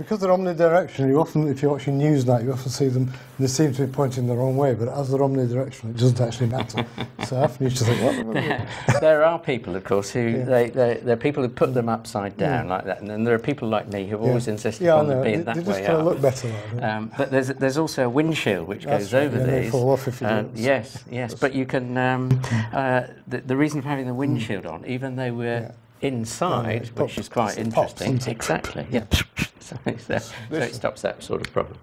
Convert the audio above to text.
Because they're omnidirectional, you often, if you're watching Newsnight, you often see them, and they seem to be pointing the wrong way, but as they're omnidirectional, it doesn't actually matter. so often you just think, what? am I there are people, of course, who Yeah. they, they, there are people who put them upside down like that, and then there are people like me who always insist yeah, I upon them know. being They, that they just way kind up. of look better like that. Um, but there's there's also a windshield which That's goes right, over yeah, they these. fall off if you Uh, don't. yes, yes. But you can. Um, uh, the, the reason for having the windshield on, even though we're. Yeah. Inside, which is quite interesting. exactly. Yeah. so, uh, so it stops that sort of problem.